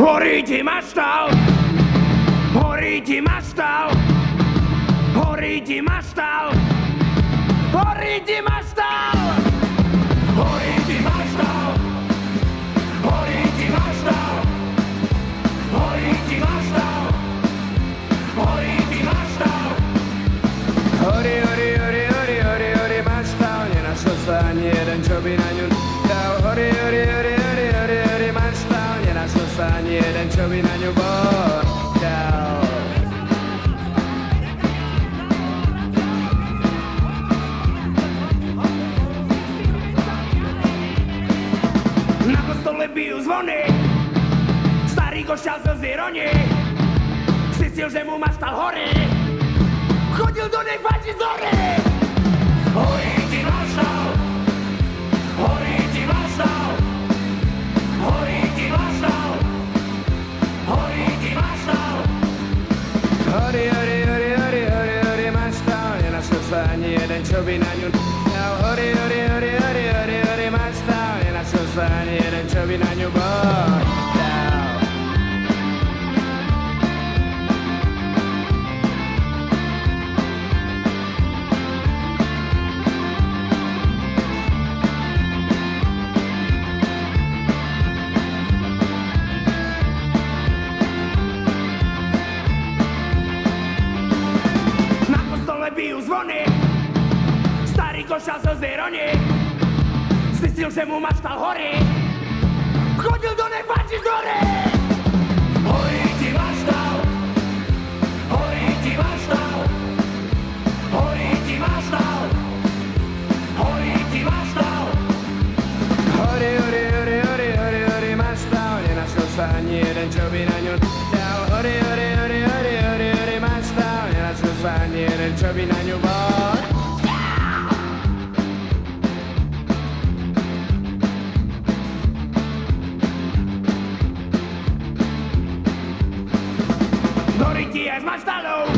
Hori di mastau! Hori di mastau! Hori di mastau! Hori di! Bijú zvony, starý košťal zo zironi, zistil, že mu maštal horí, chodil do nej fači zory. every night you Now ore ore ore ore ore ore my style And I so sign it and chubby nine you bar Running! Starý košťal zo zironi, zistil, že mu maštal horí, chodil do nej fači zory. Horí ti maštal, horí ti maštal, horí ti maštal, horí ti maštal. Horí, horí, horí, horí, horí, horí, maštal, nenašiel sa ani jeden, čo by na ňu dal. Horí, horí, horí, horí, horí, horí, maštal, nenašiel sa ani jeden, čo by na ňu bol. ktorý ti je z maštalou.